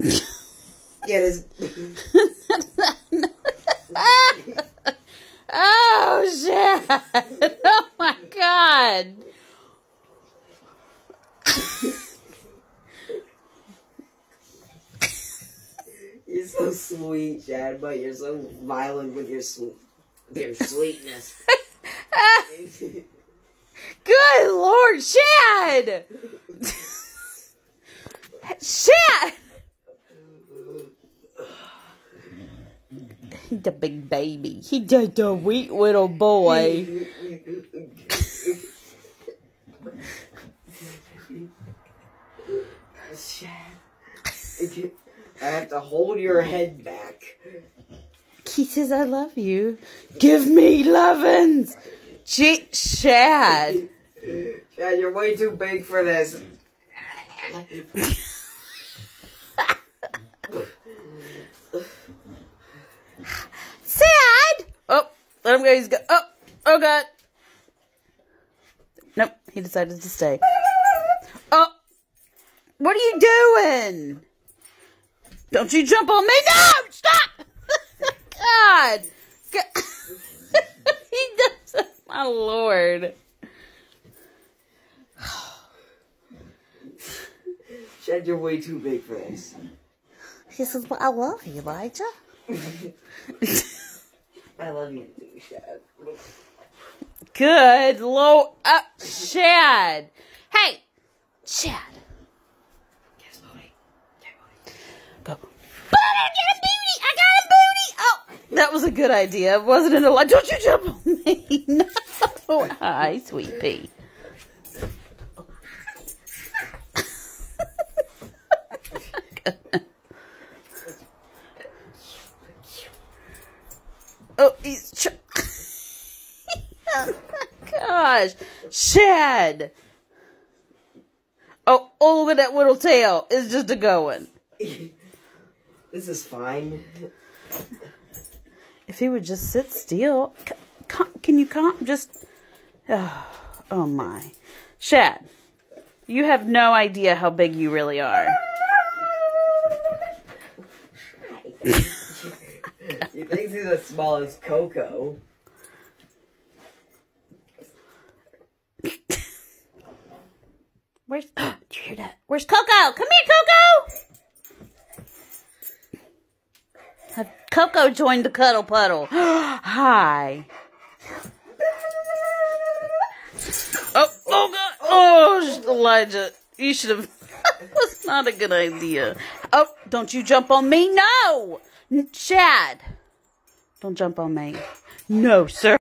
Get his. oh shit! Oh my god! You're so sweet, Chad, but you're so violent with your sweet, your sweetness. Good lord! Shad! He's a big baby. He's just a weak little boy. Chad, I have to hold your head back. He says, I love you. Give me lovin's. Ch- Shad. Chad, you're way too big for this. Sad! Oh, let him go. He's go. Oh, oh god. Nope, he decided to stay. Oh, what are you doing? Don't you jump on me? No, stop! God, God. he does. My lord. Chad, you're way too big for this. He says, "Well, I love you, Elijah." I love you too, Chad. Good low up, uh, Shad. Hey, Shad. Yes, Bodie. Yeah, Bodie. Go. But I got a booty. I got a booty. Oh, that was a good idea, wasn't it? Like, don't you jump on me? No. Hi, sweet pea. Oh, he's. Ch- oh my gosh, Shad. Oh, look at that little tail. It's just a going. This is fine. If he would just sit still, C- ca- can you calm? Just, oh, oh my, Shad, you have no idea how big you really are. He thinks he's as small as Coco. Where's? did you hear that? Where's Coco? Come here, Coco. Have Coco joined the cuddle puddle? Hi. Oh, oh God! Oh, Elijah, you should have. That's not a good idea. Oh, don't you jump on me? No, Chad. Don't jump on me. No, sir.